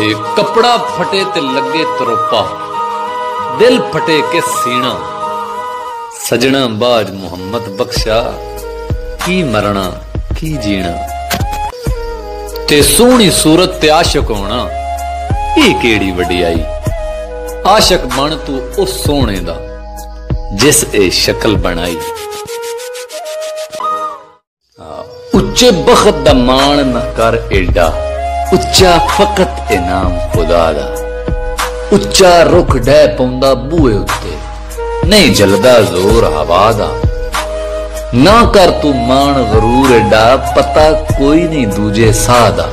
ਤੇ ਕਪੜਾ ਫਟੇ ਤੇ ਲੱਗੇ ਤਰੋਪਾ। ਦਿਲ ਫਟੇ ਕੇ ਸੀਣਾ। ਸਜਣਾ ਬਾਜ ਮੁਹੰਮਦ ਬਖਸ਼ਾ। ਕੀ ਮਰਣਾ, ਕੀ ਜੀਣਾ। ਤੇ ਸੋਹਣੀ ਸੂਰਤ ਤੇ ਆਸ਼ਿਕ ਹੋਣਾ ਇਹ ਕਿਹੜੀ ਵਡਿਆਈ। ਆਸ਼ਕ ਬਣ ਤੂੰ ਉਸ ਸੋਹਣੇ ਦਾ, ਜਿਸ ਇਹ ਸ਼ਕਲ ਬਣਾਈ। ਉੱਚੇ ਬਖਤ ਦਾ ਮਾਣ ਨਾ ਕਰ ਏਡਾ। ਉੱਚਾ ਫਕਤ ਇਨਾਮ ਖੁਦਾ ਦਾ। ਉੱਚਾ ਰੁੱਖ ਡੈ ਪਉਂਦਾ ਬੂਏ ਉੱਤੇ। ਨਹੀਂ ਜਲਦਾ ਜ਼ੋਰ ਹਵਾ ਦਾ। ਨਾ ਕਰ ਤੂੰ ਮਾਣ ਗਰੂਰ ਏਡਾ, ਪਤਾ ਕੋਈ ਨਹੀਂ ਦੂਜੇ ਸਾਹ ਦਾ।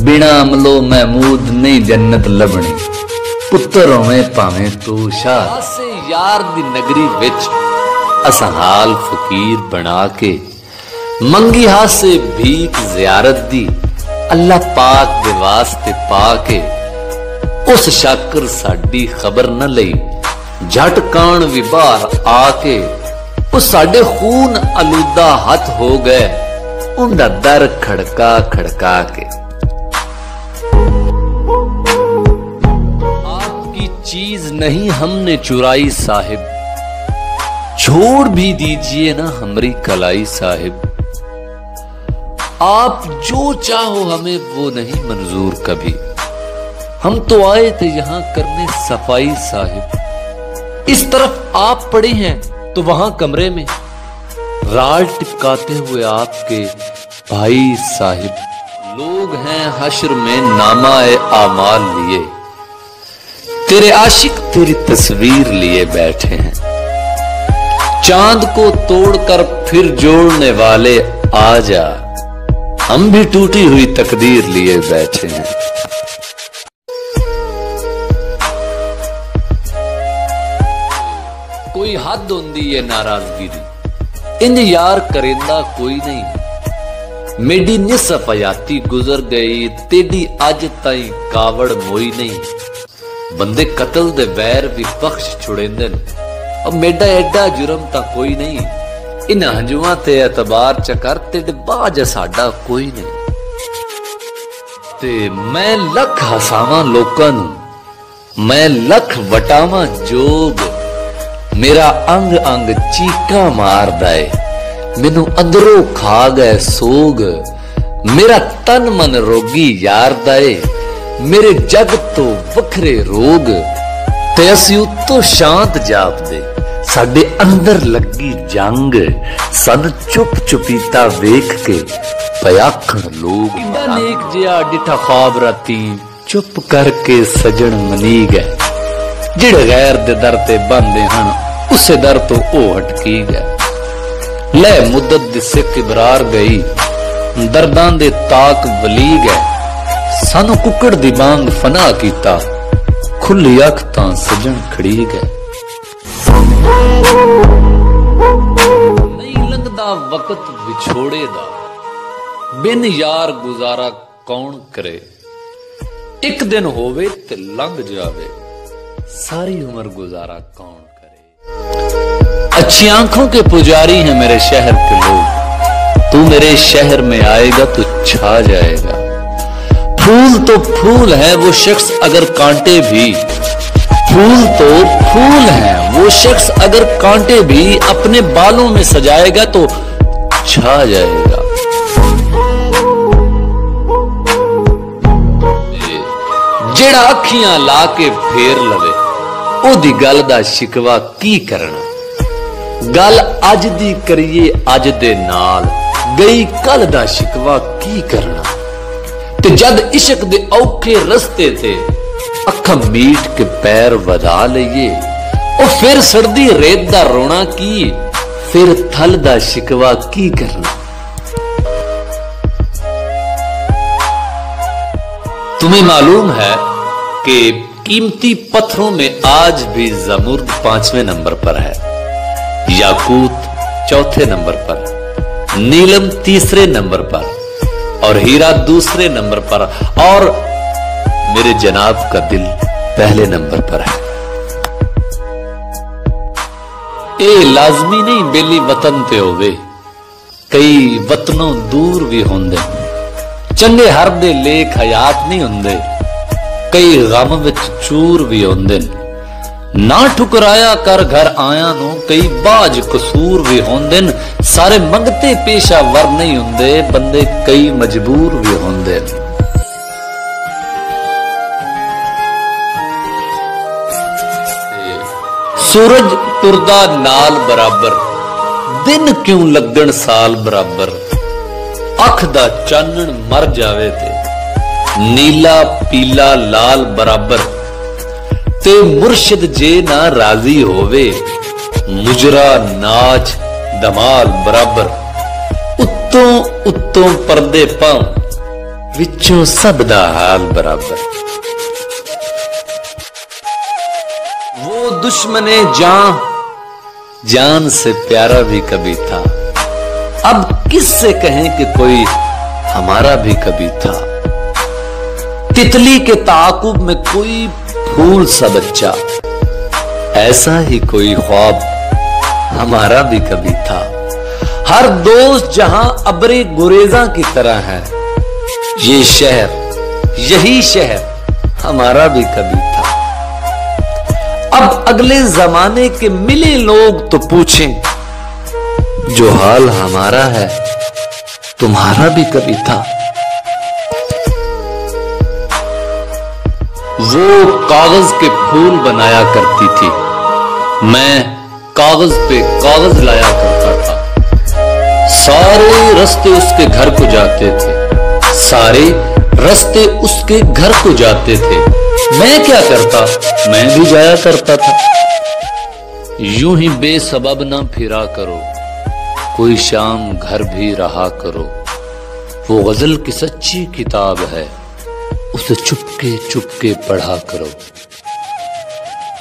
ਬਿਨਾ ਅਮਲੋ ਮਹਿਮੂਦ ਨਹੀਂ ਜੰਨਤ ਲੱਭਣੀ। ਪੁੱਤਰ ਹੋਵੇਂ ਭਾਵੇਂ ਤੂੰ ਸ਼ਾਹ। ਆਸੇ ਯਾਰ ਦੀ ਨਗਰੀ ਵਿੱਚ ਅਸਾਂ ਹਾਲ ਫਕੀਰ ਬਣਾ ਕੇ ਮੰਗੀ ਹਾਸੇ ਭੀਖ ਜ਼ਿਆਰਤ ਦੀ। اللہ پاک دے واسطے پاکے اس شاکر ساڑی خبر نہ لئی۔ جھٹ کان وی باہر آکے اس ساڑے خون علودہ ہاتھ ہو گئے۔ اندا در کھڑکا کھڑکا کے۔ آپ کی چیز نہیں ہم نے چورائی صاحب۔ چھوڑ بھی دیجیے نا ہمری کلائی صاحب۔ آپ جو چاہو ہمیں وہ نہیں منظور کبھی۔ ہم تو آئے تھے یہاں کرنے صفائی صاحب۔ اس طرف آپ پڑے ہیں تو وہاں کمرے میں۔ رال ٹپکاتے ہوئے آپ کے بھائی صاحب۔ لوگ ہیں حشر میں نامہ اعمال لیے۔ تیرے عاشق تیری تصویر لیے بیٹھے ہیں۔ چاند کو توڑ کر پھر جوڑنے والے آ جا۔ हम भी टूटी हुई तकदीर लिए बैठे हैं कोई हद होंदी है नाराजगी दी इंज यार करेंदा कोई नहीं मेरी निसफ हयाती गुजर गई तेरी अज ताई कावड़ मोई नहीं ਬੰਦੇ ਕਤਲ ਦੇ ਵੈਰ ਵੀ ਬਖਸ਼ ਛੁੜੇਂਦੇ ਨੇ ਔਰ ਮੇਡਾ ਐਡਾ ਜੁਰਮ ਤਾਂ ਕੋਈ ਨਹੀਂ ਇਨਾਂ ਹੰਝੂਆਂ ਤੇ ਇਤਬਾਰ ਚ ਤੇ ਬਾਜ ਸਾਡਾ ਕੋਈ ਨਹੀਂ। ਤੇ ਮੈਂ ਲੱਖ ਹਸਾਵਾਂ ਲੋਕਾਂ ਨੂੰ, ਮੈਂ ਲੱਖ ਵਟਾਵਾਂ ਜੋਗ, ਮੇਰਾ ਅੰਗ ਅੰਗ ਚੀਕਾਂ ਮਾਰਦਾ ਏ, ਮੈਨੂੰ ਅੰਦਰੋਂ ਖਾ ਗਏ ਸੋਗ, ਮੇਰਾ ਤਨ ਮਨ ਰੋਗੀ ਯਾਰ ਦਾ ਏ, ਮੇਰੇ ਜਗ ਤੋਂ ਵੱਖਰੇ ਰੋਗ, ਤੇ ਅਸੀਂ ਉਤੋਂ ਸ਼ਾਂਤ ਜਾਪਦੇ। ਸਾਡੇ ਅੰਦਰ ਲੱਗੀ ਜੰਗ। ਸਨ ਚੁੱਪ ਚੁਪੀਤਾ ਵੇਖ ਕੇ ਪਿਆਖਣ ਲੋਗ ਨੇਕ ਜਿਆ ਡਿਠਾ ਖਾਬ ਰਾਤੀ ਚੁੱਪ ਕਰਕੇ ਸਜਣ ਮਨੀ ਗਏ। ਜਿਹੜੇ ਗੈਰ ਦੇ ਦਰ ਤੇ ਬੰਦੇ ਹਨ, ਉਸੇ ਦਰ ਤੋਂ ਉਹ ਹਟਕੀ ਗਏ। ਲੈ ਮੁੱਦਤ ਦੀ ਸਿੱਖ ਇਬਰਾਰ ਗਈ, ਦਰਦਾਂ ਦੇ ਤਾਕ ਵਲੀ ਗਏ। ਸਾਨੂੰ ਕੁੱਕੜ ਦੀ ਵਾਂਗ ਫਨਾ ਕੀਤਾ, ਖੁੱਲੀ ਅੱਖ ਤਾਂ ਸਜਣ ਖੜੀ ਗਏ। نہیں لگدا وقت بچھوڑے دا بن یار گزارا کون کرے ایک دن ہووے تے لنگ جاوے ساری عمر گزارا کون کرے اچھی آنکھوں کے پجاری ہیں میرے شہر کے لوگ تو میرے شہر میں آئے گا تو چھا جائے گا پھول تو پھول ہے وہ شخص اگر کانٹے بھی फूल तो फूल है वो शख्स अगर कांटे भी अपने बालों में सजाएगा तो छा जाएगा ਜਿਹੜਾ ਅੱਖੀਆਂ ਲਾ ਕੇ ਫੇਰ ਲਵੇ ਉਹਦੀ ਗੱਲ ਦਾ ਸ਼ਿਕਵਾ ਕੀ ਕਰਨਾ ਗੱਲ ਅੱਜ ਦੀ ਕਰੀਏ ਅੱਜ ਦੇ ਨਾਲ ਗਈ ਕੱਲ ਦਾ ਸ਼ਿਕਵਾ ਕੀ ਕਰਨਾ ਤੇ ਜਦ ਇਸ਼ਕ ਦੇ ਔਖੇ ਰਸਤੇ ਤੇ اکھا میٹ کے پیر ودا لئیے ਉਹ پھر سردی ریت دا رونا کی پھر تھل دا شکوا کی کرنا تمہیں معلوم ہے کہ قیمتی پتھروں میں آج بھی زمرد پانچویں نمبر پر ہے یاکوت چوتھے نمبر پر نیلم تیسرے نمبر پر اور ہیرا دوسرے نمبر پر اور मेरे जनाब का दिल पहले नंबर पर है ਇਹ ਲਾਜ਼ਮੀ ਨਹੀਂ ਬੇਲੀ ਵਤਨ ਤੇ ਹੋਵੇ ਕਈ ਵਤਨੋਂ ਦੂਰ ਵੀ ਹੁੰਦੇ ਚੰਗੇ ਹਰ ਦੇ ਲੇਖ ਹਯਾਤ ਨਹੀਂ ਹੁੰਦੇ ਕਈ ਗਮ ਵਿੱਚ ਚੂਰ ਵੀ ਹੁੰਦੇ ਨੇ ਨਾ ਠੁਕਰਾਇਆ ਕਰ ਘਰ ਆਇਆਂ ਨੂੰ ਕਈ ਬਾਜ ਕਸੂਰ ਵੀ ਹੁੰਦੇ ਨੇ ਸਾਰੇ ਮੰਗਤੇ ਪੇਸ਼ਾਵਰ ਨਹੀਂ ਹੁੰਦੇ ਬੰਦੇ ਕਈ ਮਜਬੂਰ ਵੀ ਹੁੰਦੇ ਸੂਰਜ ਤੁਰਦਾ ਨਾਲ ਬਰਾਬਰ, ਦਿਨ ਕਿਉਂ ਲੱਗਣ ਸਾਲ ਬਰਾਬਰ? ਅੱਖ ਦਾ ਚਾਨਣ ਮਰ ਜਾਵੇ ਤੇ, ਨੀਲਾ ਪੀਲਾ ਲਾਲ ਬਰਾਬਰ। ਤੇ ਮੁਰਸ਼ਿਦ ਜੇ ਨਾ ਰਾਜ਼ੀ ਹੋਵੇ, ਮੁਜਰਾ ਨਾਚ ਦਮਾਲ ਬਰਾਬਰ। ਉੱਤੋਂ ਉੱਤੋਂ ਪਰਦੇ ਪਾਉ, ਵਿੱਚੋਂ ਸਭ ਦਾ ਹਾਲ ਬਰਾਬਰ। دشمن جان جان سے پیارا بھی کبھی تھا۔ اب کس سے کہیں کہ کوئی ہمارا بھی کبھی تھا۔ تتلی کے تعاقب میں کوئی پھول سا بچہ۔ ایسا ہی کوئی خواب ہمارا بھی کبھی تھا۔ ہر دوست جہاں ابر گریزہ کی طرح ہے، یہ شہر، یہی شہر ہمارا بھی کبھی تھا۔ اب اگلے زمانے کے ملے لوگ تو پوچھیں، جو حال ہمارا ہے، تمہارا بھی کبھی تھا۔ وہ کاغذ کے پھول بنایا کرتی تھی۔ میں کاغذ پہ کاغذ لایا کرتا تھا۔ سارے رستے اس کے گھر کو جاتے تھے۔ سارے رستے اس کے گھر کو جاتے تھے۔ میں کیا کرتا؟ میں بھی جایا کرتا تھا۔ یوں ہی بے سبب نہ پھرا کرو۔ کوئی شام گھر بھی رہا کرو۔ وہ غزل کی سچی کتاب ہے۔ اسے چپ کے چپ کے پڑھا کرو۔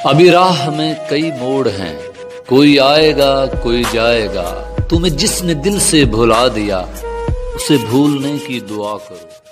ابھی راہ میں کئی موڑ ہیں۔ کوئی آئے گا، کوئی جائے گا۔ تمہیں جس نے دل سے بھلا دیا، اسے بھولنے کی دعا کرو۔